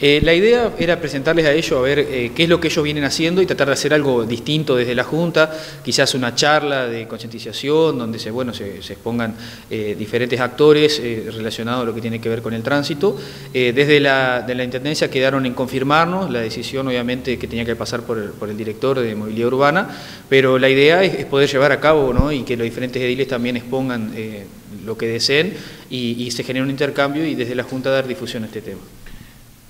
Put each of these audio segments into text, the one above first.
Eh, la idea era presentarles a ellos a ver eh, qué es lo que ellos vienen haciendo y tratar de hacer algo distinto desde la Junta, quizás una charla de concientización donde se, bueno, se, expongan eh, diferentes actores relacionados a lo que tiene que ver con el tránsito. desde la, de la Intendencia quedaron en confirmarnos, la decisión obviamente que tenía que pasar por el, director de Movilidad Urbana, pero la idea es, poder llevar a cabo ¿no? y que los diferentes ediles también expongan lo que deseen y, y se genere un intercambio y desde la Junta dar difusión a este tema.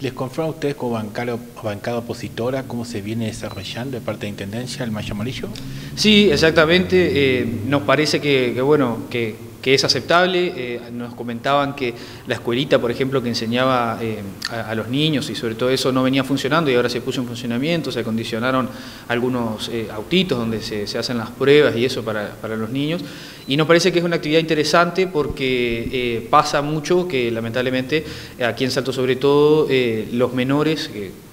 ¿Les confirma a ustedes como bancada, opositora cómo se viene desarrollando de parte de Intendencia el Mayo Amarillo? Sí, exactamente. Eh, nos parece que, bueno, que, es aceptable. Eh, nos comentaban que la escuelita, por ejemplo, que enseñaba eh, a, los niños y sobre todo eso no venía funcionando y ahora se puso en funcionamiento, se acondicionaron algunos autitos donde se, hacen las pruebas y eso para, para, los niños. Y nos parece que es una actividad interesante porque pasa mucho que lamentablemente aquí en Salto sobre todo los menores,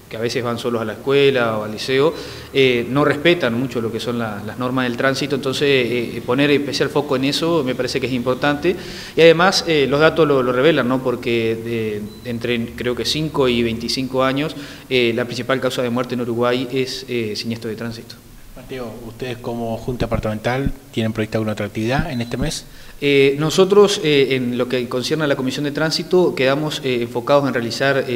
que a veces van solos a la escuela o al liceo, eh, no respetan mucho lo que son las normas del tránsito, entonces eh, poner especial foco en eso me parece que es importante. Y además eh, los datos lo, revelan, ¿no? porque entre creo que 5 y 25 años la principal causa de muerte en Uruguay es siniestro de tránsito. Mateo, ¿ustedes como Junta Departamental tienen proyectado alguna otra actividad en este mes? Eh, nosotros, eh, en lo que concierne a la Comisión de Tránsito, quedamos eh, enfocados en realizar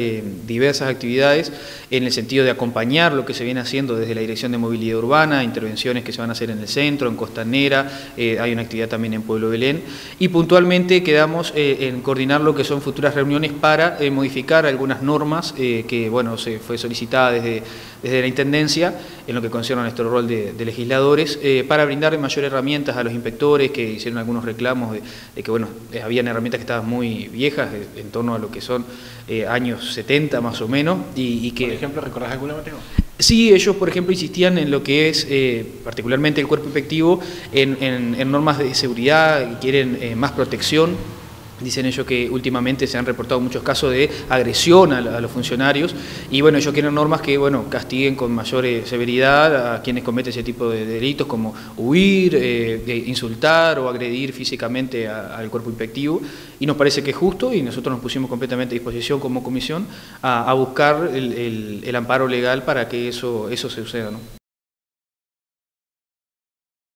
diversas actividades en el sentido de acompañar lo que se viene haciendo desde la Dirección de Movilidad Urbana, intervenciones que se van a hacer en el centro, en Costanera, hay una actividad también en Pueblo Belén, y puntualmente quedamos en coordinar lo que son futuras reuniones para modificar algunas normas que, bueno, se fue solicitada desde, desde la Intendencia, en lo que concierne a nuestro rol de, de legisladores, para brindar mayor herramientas a los inspectores que hicieron algunos reclamos de, que bueno, eh, habían herramientas que estaban muy viejas, en torno a lo que son eh, años 70 más o menos. Y, que, por ejemplo, ¿recordás alguna, Mateo? Sí, ellos, por ejemplo, insistían en lo que es, eh, particularmente el cuerpo efectivo, en, normas de seguridad, quieren más protección Dicen ellos que últimamente se han reportado muchos casos de agresión a, los funcionarios y bueno, ellos quieren normas que bueno, castiguen con mayor eh, severidad a quienes cometen ese tipo de delitos como huir, eh, insultar o agredir físicamente al cuerpo inspectivo y nos parece que es justo y nosotros nos pusimos completamente a disposición como comisión a, buscar el, amparo legal para que eso, eso se suceda.